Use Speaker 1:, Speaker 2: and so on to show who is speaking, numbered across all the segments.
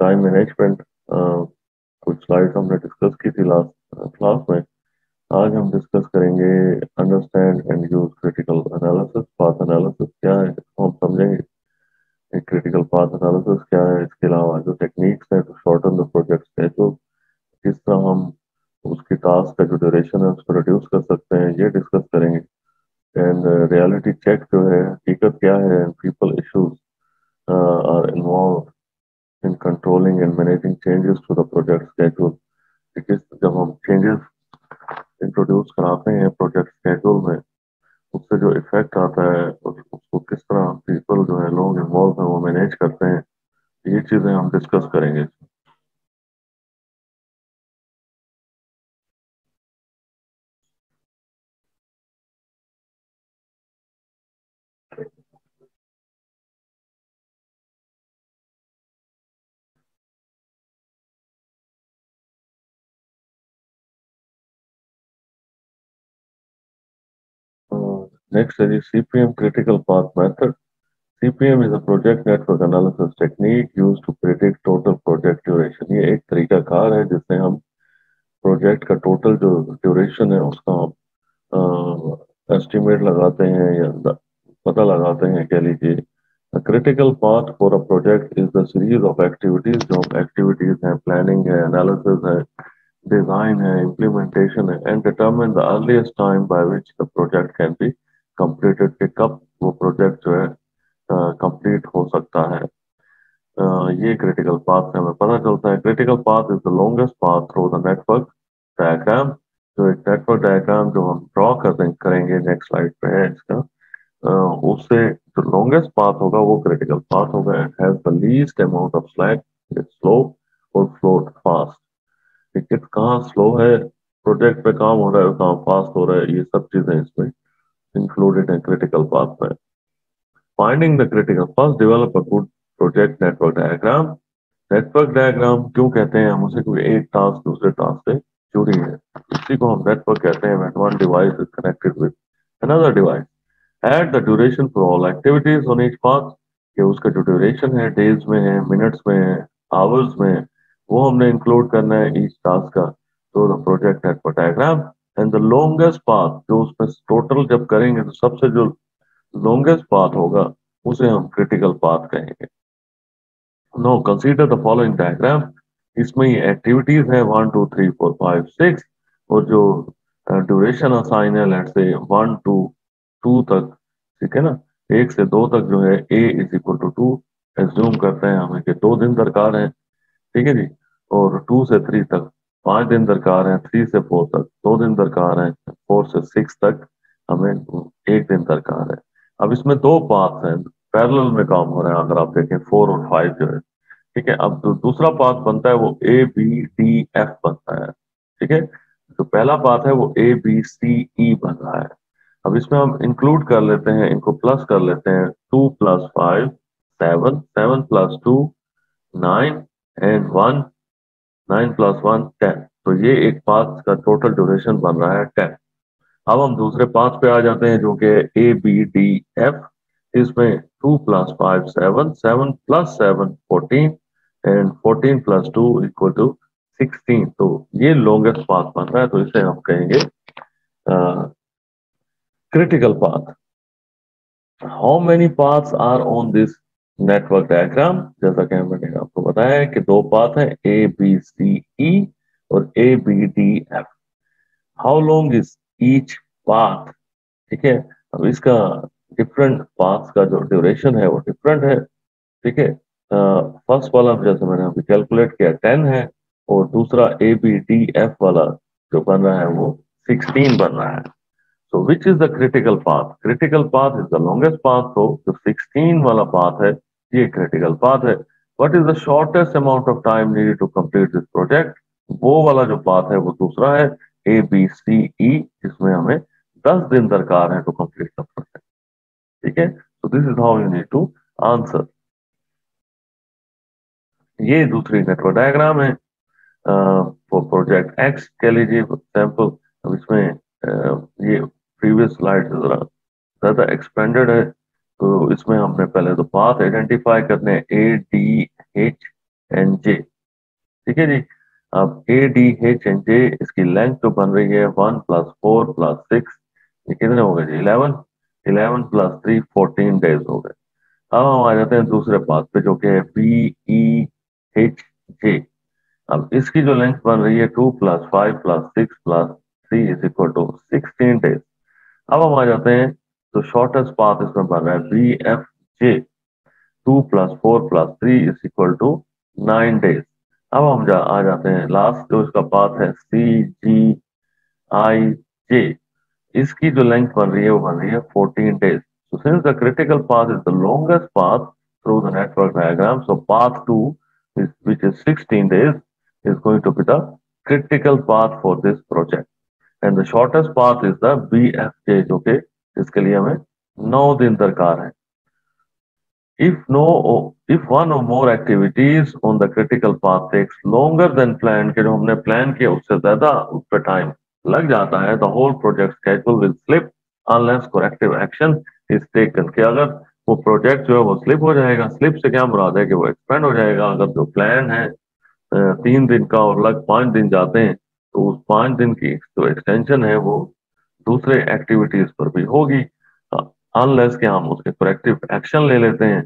Speaker 1: Time management कुछ slides हमने discuss की थी लास्ट क्लास में। आज हम डिस्कस करेंगे understand and use critical analysis path analysis क्या है, इसको हम समझेंगे। क्रिटिकल पाथ एनालिसिस क्या है, इसके अलावा जो टेक्निक्स हैं to shorten the project schedule किस तरह हम उसकी टास्क का जो ड्यूरेशन है, उसको रिड्यूस कर सकते हैं, ये डिस्कस करेंगे। एंड रियलिटी चेक जो है, हकीकत क्या है people issues are involve in controlling and managing changes to the project is जब हम चेंजेस इंट्रोड्यूस कराते हैं प्रोजेक्ट schedule में, उससे जो इफ़ेक्ट आता है उसको किस तरह पीपल जो है लोग इन्वॉल्व हैं, वो मैनेज करते हैं, ये चीज़ें हम डिस्कस करेंगे। Next is CPM critical path method. CPM is a project network analysis technique used to predict total project duration. ये एक तरीका कार है जिससे हम प्रोजेक्ट का टोटल जो ड्यूरेशन है, उसका एस्टिमेट लगाते हैं या पता लगाते हैं, कह लीजिए critical path for a project is the series of activities जो एक्टिविटीज़ हैं प्लानिंग है एनालिसिस है डिज़ाइन है इम्प्लीमेंटेशन है and determine the earliest time by which the project can be completed कि कब वो प्रोजेक्ट जो है कंप्लीट हो सकता है। ये क्रिटिकल पाथ से हमें पता चलता है। Critical path is the longest path through the network diagram जो एक नेटवर्क डायग्राम जो हम ड्रॉ कर करेंगे नेक्स्ट स्लाइड पे है इसका। उससे जो लॉन्गेस्ट पाथ होगा, वो क्रिटिकल पाथ होगा। It has the least amount of slack its slow और फ्लोट फास्ट कहाँ स्लो है? प्रोजेक्ट पे काम हो रहा है, कहाँ फास्ट हो रहा है? ये सब चीज़ें इसमें included in critical pathway. Finding the critical, first develop a good project network diagram. Network diagram क्यों कहते हैं हम उसे कोई एक टास्क दूसरे टास्क से जुड़ी है इसी को हम नेटवर्क कहते हैं when one device is connected with another device. Add the duration for all activities on each path कि उसका जो ड्यूरेशन है डेज़ में है मिनट्स में है आवर्स में है वो हमने इंक्लूड करना है ईच टास्क का तो the project network diagram and the longest path जो उसमें टोटल जब करेंगे तो सबसे जो लॉन्गेस्ट पाथ होगा, उसे हम क्रिटिकल पाथ कहेंगे। No consider the following diagram इसमें एक्टिविटीज़ है one two three four five six और जो ड्यूरेशन असाइन है लेट से वन टू टू तक, ठीक है ना? एक से दो तक जो है A is equal to two assume करते हैं हमें कि दो दिन दरकार है, ठीक है जी? और टू से थ्री तक पाँच दिन दरकार है थ्री से फोर तक, दो दिन दरकार है फोर से सिक्स तक हमें एक दिन दरकार है। अब इसमें दो पाथ हैं पैरेलल में काम हो रहे हैं, अगर आप देखें फोर और फाइव जो है, ठीक है? अब जो दूसरा पाथ बनता है, वो ए बी डी एफ़ बनता है, ठीक है? जो पहला पाथ है, वो ए बी सी ई बन रहा है। अब इसमें हम इंक्लूड कर लेते हैं, इनको प्लस कर लेते हैं two plus five seven seven plus two nine and one nine plus one, ten. तो ये एक पाथ का टोटल ड्यूरेशन बन रहा है टेन। अब हम दूसरे पाथ पे आ जाते हैं जो कि ए बी डी एफ़ इसमें two plus five seven seven plus seven fourteen and fourteen plus two equal to sixteen तो ये लॉन्गेस्ट पाथ बन रहा है तो इसे हम कहेंगे critical path how many paths are on this network diagram जैसा कि मैंने आपको बताया है कि दो पाथ है ए बी सी ई और A B D F how long is each path ठीक है? अब इसका डिफरेंट पाथ का जो ड्यूरेशन है, वो डिफरेंट है। ठीक है? फ़र्स्ट वाला जैसे मैंने अभी कैलकुलेट किया टेन है और दूसरा ए बी डी एफ़ वाला जो बन रहा है, वो सिक्सटीन बन रहा है। So which is the critical path? Critical path is the longest path. So जो 16 वाला पाथ है, ये क्रिटिकल पाथ है। What is the shortest amount of time needed to complete this project वो वाला जो पाथ है वो दूसरा है ए बी सी ई जिसमें हमें दस दिन दरकार है टू कंप्लीट द प्रोजेक्ट ठीक है? So this is how you need to answer ये दूसरी नेटवर्क डायग्राम है फॉर प्रोजेक्ट एक्स कह लीजिए सैंपल अब इसमें uh, ये प्रीवियस स्लाइड से जरा ज़्यादा एक्सपेंडेड है। तो इसमें हमने पहले तो पाथ आइडेंटिफाई करने A D H N J ठीक है जी? अब A D H N J इसकी लेंथ जो बन रही है one plus four plus six ये कितने हो गए जी? Eleven eleven plus three fourteen days हो गए। अब हम आ जाते हैं दूसरे पाथ पे, जो कि है बी ई एच जे अब इसकी जो लेंथ बन रही है two plus five plus six plus three is equal to sixteen days अब हम आ जाते हैं तो शॉर्टेस्ट पाथ इसमें बन रहा है B F J two plus four plus three is equal to nine days अब हम जा, आ जाते हैं। लास्ट जो इसका पाथ है सी जी आई जे इसकी जो लेंथ बन रही है वो बन रही है fourteen days so since the critical path is the longest path through the network diagram so path to which is sixteen days is going to be the critical path for this project and the shortest path is the B F J जो के इसके लिए हमें 9 दिन दरकार है। If no, if one or more activities on the critical path takes longer than planned, कि जो हमने प्लान किया, उससे ज़्यादा उस पर टाइम लग जाता है, the whole project schedule will slip unless corrective action is taken कि अगर वो प्रोजेक्ट जो है, वो स्लिप हो जाएगा स्लिप से क्या मुराद है कि वो एक्सपेंड हो जाएगा? अगर जो प्लान है तीन दिन का और लग पाँच दिन जाते हैं तो उस पाँच दिन की जो एक्सटेंशन है, वो दूसरे एक्टिविटीज़ पर भी होगी अनलेस के हम उसके करेक्टिव एक्शन ले लेते हैं,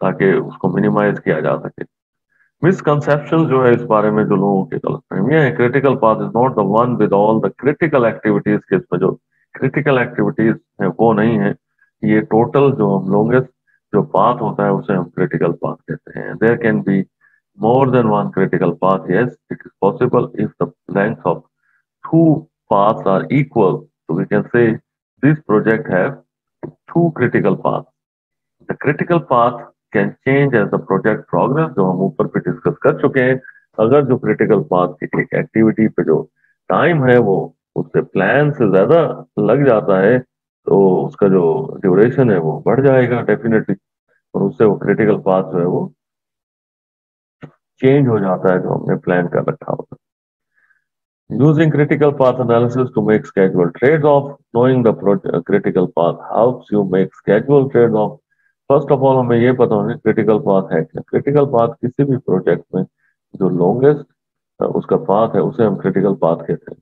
Speaker 1: ताकि उसको मिनिमाइज किया जा सके। मिसकंसेप्शन जो है इस बारे में जो लोगों की गलत फहमियाँ है critical path is not the one with all the critical activities के इसमें जो क्रिटिकल एक्टिविटीज़ है, वो नहीं है। ये टोटल जो हम लॉन्गेस्ट जो पाथ होता है, उसे हम क्रिटिकल पाथ कहते हैं। There can be more than one critical path, yes, it is possible if the length of two paths are equal so we can say this project have two critical paths. The critical path can change as the project progress, जो हम ऊपर पे discuss कर चुके हैं। अगर जो critical path की एक एक्टिविटी पे जो टाइम है वो, उससे प्लान से ज़्यादा लग जाता है तो उसका जो ड्यूरेशन है वो बढ़ जाएगा डेफिनेटली और उससे वो क्रिटिकल पाथ जो है वो चेंज हो जाता है जो हमने प्लान कर रखा होता है। Using critical path analysis to make schedule trade-off, knowing the critical path helps you make schedule trade-off. First of all हमें ये पता होना क्रिटिकल पाथ है क्या? क्रिटिकल पाथ किसी भी प्रोजेक्ट में जो लॉन्गेस्ट उसका पाथ है उसे हम क्रिटिकल पाथ कहते हैं।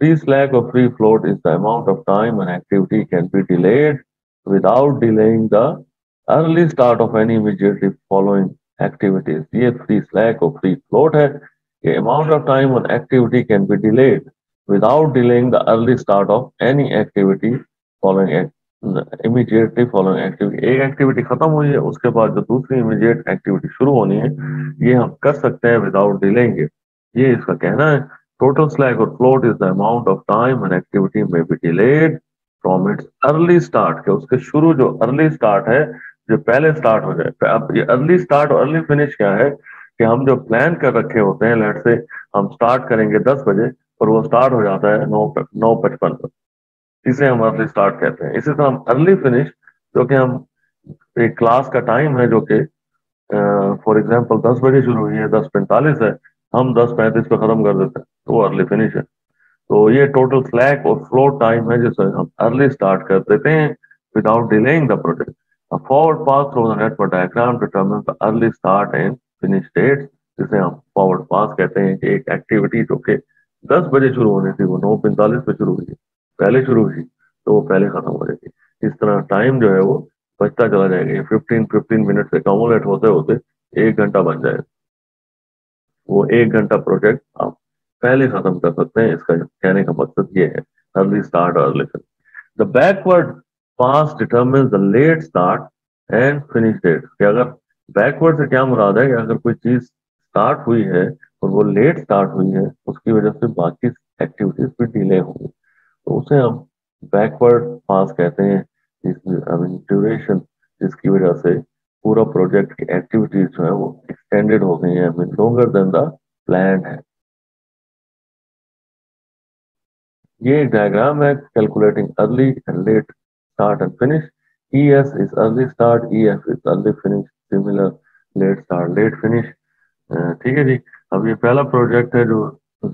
Speaker 1: फ्री स्लैक और free float is the amount of time and activity can be delayed without delaying the early start of any immediately following activities ये फ्री स्लैक और फ्री फ्लोट है। The amount of time on activity can be delayed without delaying the early start of any activity following immediately following activity. एक activity खत्म हुई है उसके बाद जो दूसरी इमीडिएट एक्टिविटी शुरू होनी है ये हम कर सकते हैं विदाउट डिलेइंग ये इसका कहना है total slack or float is the amount of time an activity may be delayed from its early start के उसके शुरू जो early start है जो पहले start हो जाए अब ये early start और early finish क्या है कि हम जो प्लान कर रखे होते हैं लेट से हम स्टार्ट करेंगे दस बजे और वो स्टार्ट हो जाता है नौ नौ पचपन पर। इसे हम अर्ली स्टार्ट कहते हैं। इसी तरह हम अर्ली फिनिश जो कि हम एक क्लास का टाइम है, जो कि फॉर एग्जांपल दस बजे शुरू हुई है, दस पैंतालीस है, हम दस पैंतीस पे खत्म कर देते हैं। तो वो अर्ली फिनिश है। तो ये टोटल स्लैक और फ्लो टाइम है, जिसे हम अर्ली स्टार्ट कर देते हैं without delaying the project forward path through the network diagram determines the early start and finish date जिसे हम फॉरवर्ड पास कहते हैं कि एक एक्टिविटी जो कि दस बजे शुरू होनी थी, वो नौ पैंतालीस पे शुरू हुई पहले शुरू हुई तो वो पहले खत्म हो जाएगी इस तरह टाइम जो है वो बचता चला जाएगा। फिफ्टीन फिफ्टीन मिनट से कमोलेट होते होते एक घंटा बन जाएगा। वो एक घंटा प्रोजेक्ट आप पहले खत्म कर सकते हैं। इसका कहने का मकसद ये है early start early the backward pass determine the late start and finish date अगर बैकवर्ड से क्या मुराद है कि अगर कोई चीज़ स्टार्ट हुई है और वो लेट स्टार्ट हुई है, उसकी वजह से बाकी एक्टिविटीज़ भी डिले होंगी। तो उसे हम बैकवर्ड पास कहते हैं मीन ड्यूरेशन जिसकी वजह से पूरा प्रोजेक्ट की एक्टिविटीज़ जो है वो एक्सटेंडेड हो गई है mean longer than the plan है। ये एक डायग्राम है calculating early and late start and finish E S is early start E F is early finish Similar late start late finish ठीक है जी अब ये पहला प्रोजेक्ट है जो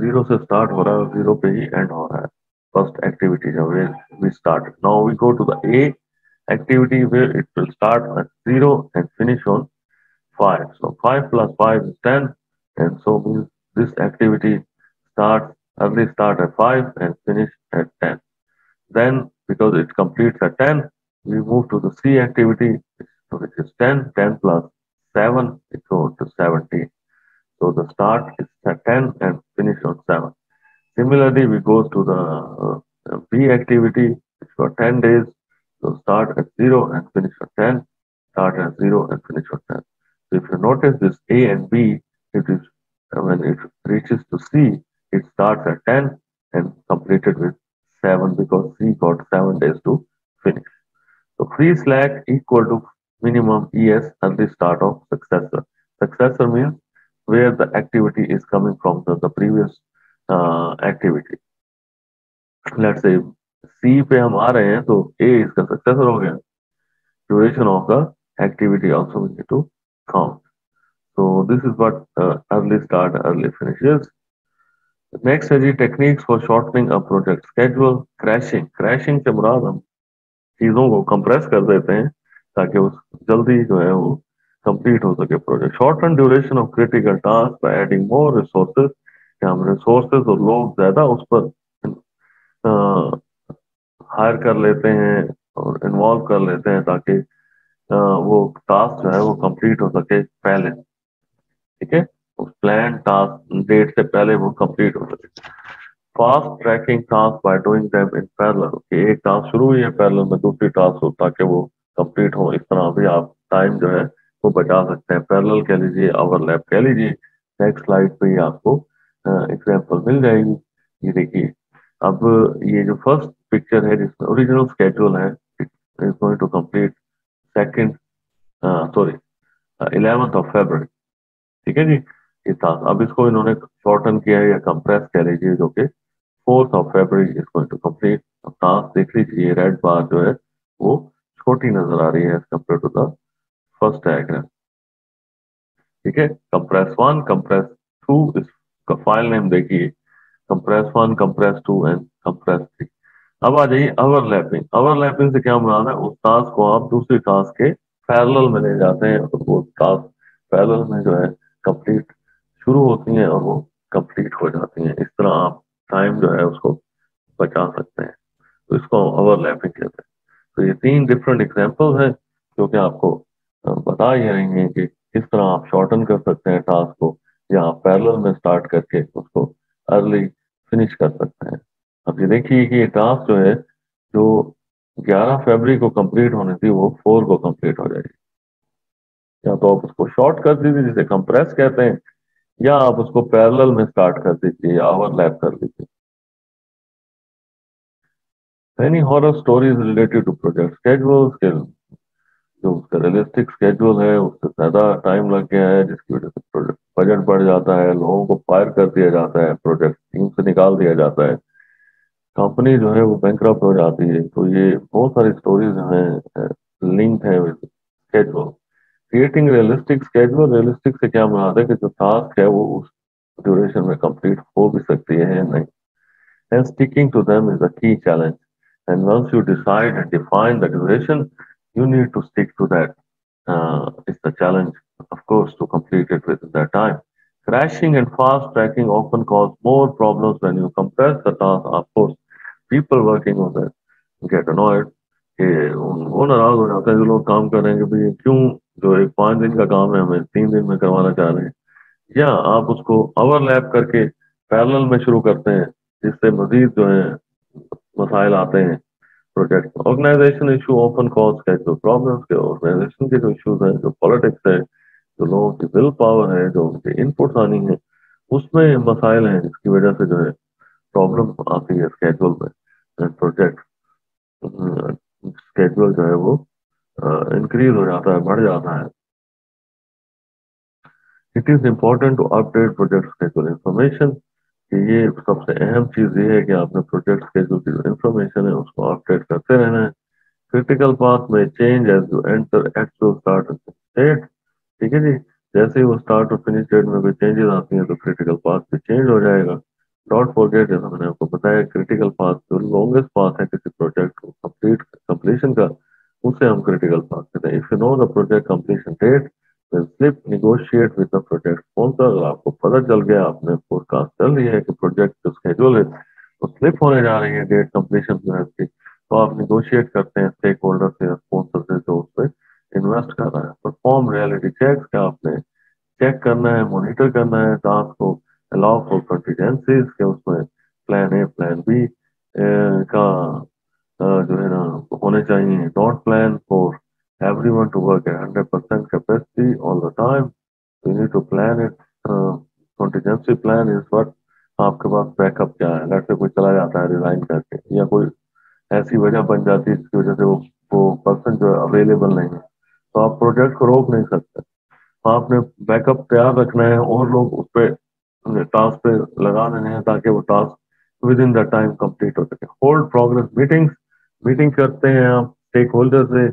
Speaker 1: जीरो से स्टार्ट हो रहा है जीरो पे ही एंड हो रहा है फर्स्ट एक्टिविटी जो we start now we go to the a activity where it will start at zero and finish on 5. So 5 plus 5 is 10 and so means this activity starts early start at 5 and finish at 10. Then because it completes at 10, we move to the C activity which is 10, 10 plus 7 goes to 17. So the start is at 10 and finish on 7. Similarly, we go to the uh, B activity, which for 10 days. So start at 0 and finish at 10. Start at 0 and finish at 10. So if you notice this A and B, it is uh, when it reaches to C, it starts at 10 and completed with 7 because C got 7 days to finish. So free slack equal to minimum ES at the start of successor. Successor means where the activity is coming from the, the previous uh, activity. Let's say C पे हम आ रहे हैं तो A इसका successor हो गया. Duration of the activity also we need to count. So this is what uh, early start, early finishes. Next है जी techniques for shortening a project schedule. Crashing. Crashing से मुराद हम चीज़ों को कंप्रेस कर देते हैं ताकि उस जल्दी जो है वो कंप्लीट हो सके project short and duration of critical task by adding more resources हम रिसोर्सेज और लोग ज़्यादा उस पर हायर कर लेते हैं और इन्वॉल्व कर लेते हैं ताकि वो टास्क जो है वो कंप्लीट हो सके पहले। ठीक है? उस प्लान टास्क डेट से पहले वो कंप्लीट हो सके। Fast tracking task by doing them in parallel कि एक टास्क शुरू हुई है पैरेलल में, दूसरी टास्क हो ताकि वो कंप्लीट हो इस तरह भी आप टाइम जो है वो बचा सकते हैं। पैरेलल कह लीजिए ओवरलैप कह लीजिए नेक्स्ट स्लाइड पे ही आपको एग्जांपल मिल जाएगी। ये देखिए, अब ये जो फ़र्स्ट पिक्चर है, जिसमें ओरिजिनल स्केड्यूल है is going to complete second sorry of Feb ठीक है जी? अब इसको इन्होंने शॉर्टन किया है या कंप्रेस कह लीजिए, जो कि fourth of Feb is going to complete अब टास्क देख लीजिए रेड बार जो है, वो छोटी नज़र आ रही है as compare to the first diagram ठीक है? कंप्रेस वन कंप्रेस टू इसका फ़ाइल नेम देखिए। Compress one compress two and compress three अब आ जाइए ओवरलैपिंग ओवरलैपिंग से क्या मुराद है? उस टास्क को आप दूसरी टास्क के पैरेलल में ले जाते हैं और वो टास्क पैरेलल में जो है कंप्लीट शुरू होती है और वो कंप्लीट हो जाती है। इस तरह आप टाइम जो है उसको बचा सकते हैं। तो इसको ओवरलैपिंग कहते हैं। तो ये तीन डिफरेंट एग्ज़ाम्पल है, जो कि आपको बता ही रही हैं कि किस तरह आप शॉर्टन कर सकते हैं टास्क को, या आप पैरेलल में स्टार्ट करके उसको अर्ली फिनिश कर सकते हैं। अब ये देखिए कि ये टास्क जो है, जो 11 फरवरी को कंप्लीट होनी थी, वो 4 को कंप्लीट हो जाएगी। या तो आप उसको शॉर्ट कर दीजिए, जिसे कंप्रेस कहते हैं, या आप उसको पैरेलल में स्टार्ट कर दीजिए, या ओवरलैप कर लीजिए Many horror stories related to project schedules, के जो उसका रियलिस्टिक स्केड्यूल है, उससे ज़्यादा टाइम लग गया है, जिसकी वजह से प्रोजेक्ट बजट बढ़ जाता है, लोगों को फायर कर दिया जाता है प्रोजेक्ट टीम से निकाल दिया जाता है। कंपनी जो है वो बैंक हो जाती है तो ये बहुत सारी स्टोरीज है लिंक है schedule creating realistic schedule realistic से क्या मुराद है कि जो टास्क है वो उस ड्यूरेशन में कंप्लीट हो भी सकती है नहीं। And sticking to them is a key challenge And once you decide and define the duration, you need to stick to that. Uh, it's the challenge, of course, to complete it within that time. Crashing and fast tracking often cause more problems when you compress the task. Of course, people working on that get annoyed. कि वो नाराज़ हो जाते हैं जो लोग काम कर रहे हैं कि भाई क्यों जो एक पाँच दिन का काम है हमें तीन दिन में करवाना चाह रहे हैं या आप उसको ओवरलैप करके पैरेलल में शुरू करते हैं जिससे मजीद जो है मसाइल आते हैं। Project organization issue open cause का जो प्रॉब्लम के ऑर्गेनाइजेशन के जो इशूज हैं, जो पॉलिटिक्स है, जो लोगों की विल पावर है, जो उनके इनपुट आनी है, उसमें मसाइल हैं, जिसकी वजह से जो है प्रॉब्लम आती है स्केड्यूल में प्रोजेक्ट स्केड्यूल जो है वो इंक्रीज हो जाता है, बढ़ जाता है। It is important to update project schedule information ये सबसे अहम चीज़ ये है कि आपने प्रोजेक्ट के जो इंफॉर्मेशन है, उसको अपडेट करते रहना है। क्रिटिकल पाथ में change as you enter actual start state ठीक है जी? जैसे ही वो स्टार्ट और फिनिश डेट में कोई चेंजेस आती हैं तो क्रिटिकल पाथ भी चेंज हो जाएगा। डॉट फॉरगेट जैसा मैंने आपको बताया क्रिटिकल पाथ जो लॉन्गेस्ट पाथ है किसी प्रोजेक्ट को कंप्लीट कंप्लीशन का, उसे हम क्रिटिकल पाथ कहते हैं। If you know the project completion date slip negotiate with the project sponsor अगर आपको पता चल गया, आपने फोरकास्ट चल रही है कि प्रोजेक्ट जो स्केड्यूल है तो स्लिप होने जा रही है डेट कंप्लीशन जो है तो आप निगोशिएट करते हैं स्टेक होल्डर से स्पॉन्सर से, जो उस पर इन्वेस्ट कर रहा है। परफॉर्म रियलिटी चेक का आपने चेक करना है मॉनिटर करना है टास्क को अलाउ फॉर कंटीजेंसीज के उसमें प्लान ए प्लान बी का जो है ना, होने चाहिए। Dot plan for everyone to work at 100% capacity all the time. You need to plan it. Uh, contingency plan is what आपके पास बैकअप क्या है से कोई चला जाता है रिजाइन करके या कोई ऐसी वजह बन जाती है जिसकी वजह से वो वो पर्सन जो अवेलेबल नहीं है तो आप प्रोजेक्ट को रोक नहीं सकते तो आपने बैकअप तैयार रखना है और लोग उस पर टास्क पे लगा देने हैं ताकि वो task within the time complete हो सके होल्ड प्रोग्रेस मीटिंग्स मीटिंग करते हैं आप स्टेक होल्डर से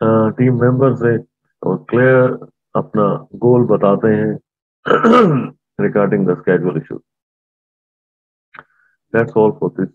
Speaker 1: टीम मेंबर से और क्लियर अपना गोल बताते हैं regarding the schedule issue that's all for this